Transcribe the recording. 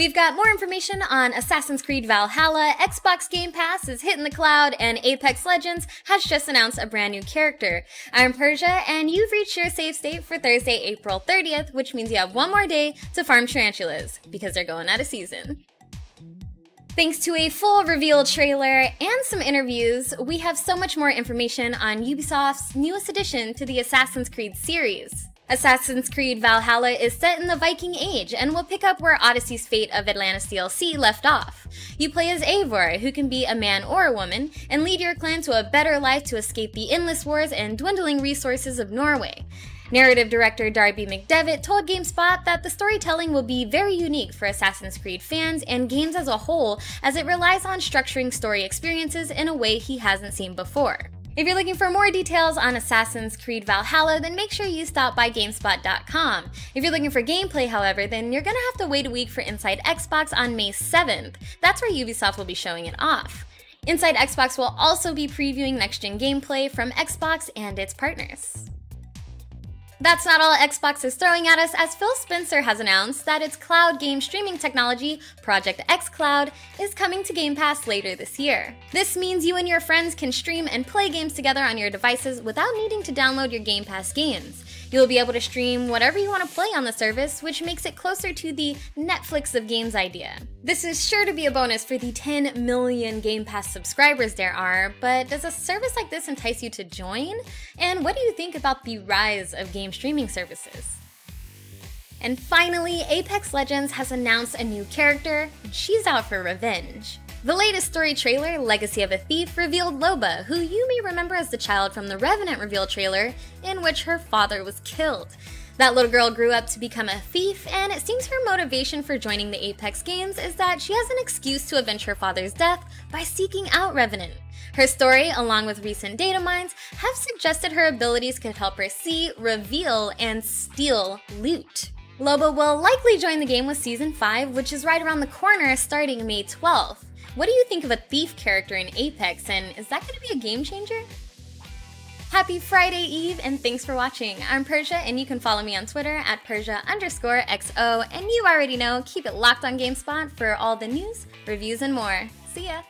We've got more information on Assassin's Creed Valhalla, Xbox Game Pass is hitting the cloud, and Apex Legends has just announced a brand new character. I'm Persia, and you've reached your save state for Thursday, April 30th, which means you have one more day to farm tarantulas, because they're going out of season. Thanks to a full reveal trailer and some interviews, we have so much more information on Ubisoft's newest addition to the Assassin's Creed series. Assassin's Creed Valhalla is set in the Viking Age and will pick up where Odyssey's Fate of Atlantis DLC left off. You play as Eivor, who can be a man or a woman, and lead your clan to a better life to escape the endless wars and dwindling resources of Norway. Narrative director Darby McDevitt told GameSpot that the storytelling will be very unique for Assassin's Creed fans and games as a whole, as it relies on structuring story experiences in a way he hasn't seen before. If you're looking for more details on Assassin's Creed Valhalla, then make sure you stop by GameSpot.com. If you're looking for gameplay, however, then you're gonna have to wait a week for Inside Xbox on May 7th. That's where Ubisoft will be showing it off. Inside Xbox will also be previewing next gen gameplay from Xbox and its partners. That's not all Xbox is throwing at us, as Phil Spencer has announced that its cloud game streaming technology, Project xCloud, is coming to Game Pass later this year. This means you and your friends can stream and play games together on your devices without needing to download your Game Pass games. You'll be able to stream whatever you want to play on the service, which makes it closer to the Netflix of games idea. This is sure to be a bonus for the 10 million Game Pass subscribers there are, but does a service like this entice you to join? And what do you think about the rise of game streaming services? And finally, Apex Legends has announced a new character, she's out for revenge. The latest story trailer, Legacy of a Thief, revealed Loba, who you may remember as the child from the Revenant reveal trailer, in which her father was killed. That little girl grew up to become a thief, and it seems her motivation for joining the Apex games is that she has an excuse to avenge her father's death by seeking out Revenant. Her story, along with recent data mines, have suggested her abilities could help her see, reveal, and steal loot. Loba will likely join the game with Season 5, which is right around the corner starting May 12th. What do you think of a thief character in Apex, and is that going to be a game changer? Happy Friday Eve, and thanks for watching. I'm Persia, and you can follow me on Twitter at Persia underscore XO, and you already know, keep it locked on GameSpot for all the news, reviews, and more. See ya!